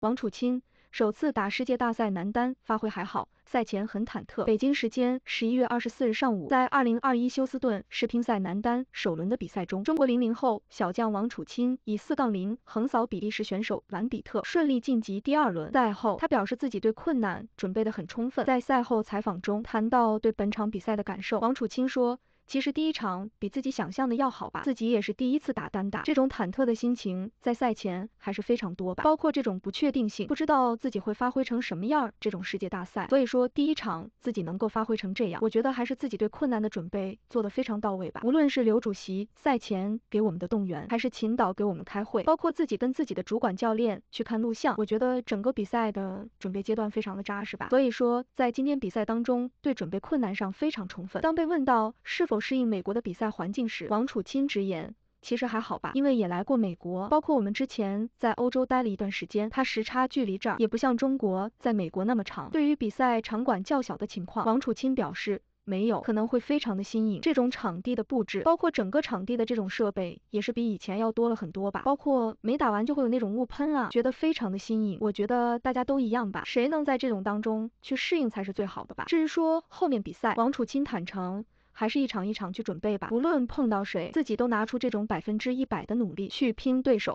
王楚钦首次打世界大赛男单发挥还好，赛前很忐忑。北京时间十一月二十四日上午，在二零二一休斯顿世乒赛男单首轮的比赛中，中国零零后小将王楚钦以四杠零横扫比利时选手兰比特，顺利晋级第二轮。赛后，他表示自己对困难准备的很充分。在赛后采访中谈到对本场比赛的感受，王楚钦说。其实第一场比自己想象的要好吧，自己也是第一次打单打，这种忐忑的心情在赛前还是非常多吧，包括这种不确定性，不知道自己会发挥成什么样，这种世界大赛，所以说第一场自己能够发挥成这样，我觉得还是自己对困难的准备做得非常到位吧。无论是刘主席赛前给我们的动员，还是秦导给我们开会，包括自己跟自己的主管教练去看录像，我觉得整个比赛的准备阶段非常的扎实吧。所以说在今天比赛当中，对准备困难上非常充分。当被问到是否适应美国的比赛环境时，王楚钦直言，其实还好吧，因为也来过美国，包括我们之前在欧洲待了一段时间，他时差距离这儿也不像中国在美国那么长。对于比赛场馆较小的情况，王楚钦表示没有，可能会非常的新颖。这种场地的布置，包括整个场地的这种设备，也是比以前要多了很多吧。包括没打完就会有那种雾喷啊，觉得非常的新颖。我觉得大家都一样吧，谁能在这种当中去适应才是最好的吧。至于说后面比赛，王楚钦坦诚。还是一场一场去准备吧，无论碰到谁，自己都拿出这种百分之一百的努力去拼对手。